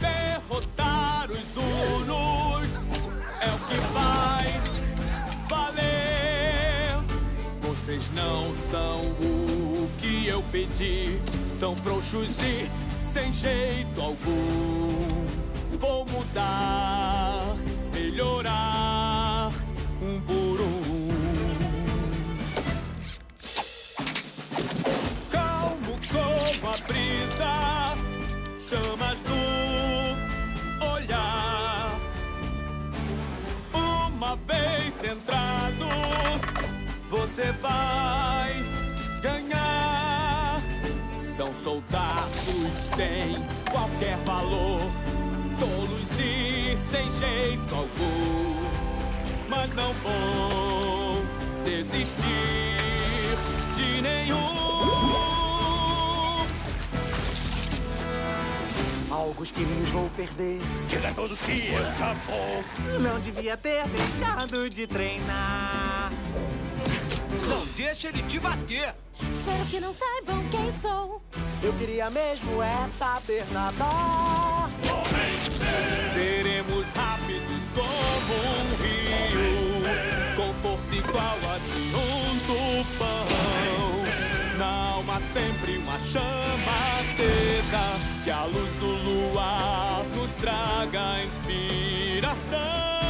Derrotar os hunos é o que vai valer. Vocês não são o que eu pedi, são frouxos e sem jeito algum. Vou mudar, melhorar um por um. Calmo como abrir chamas no olhar. Uma vez centrado, você vai ganhar. São soldados sem qualquer valor, tolos e sem jeito algum. Mas não vou desistir de nenhum. Alguns quilinhos vou perder. Diga a todos que eu já vou. Não devia ter deixado de treinar. Não deixa ele te bater. Espero que não saibam quem sou. Eu queria mesmo é saber nadar. Seremos rápidos como um rio, com força igual a de um tufão. Na alma sempre uma chama acesa, que a luz do luar nos traga inspiração.